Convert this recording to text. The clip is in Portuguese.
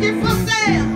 que você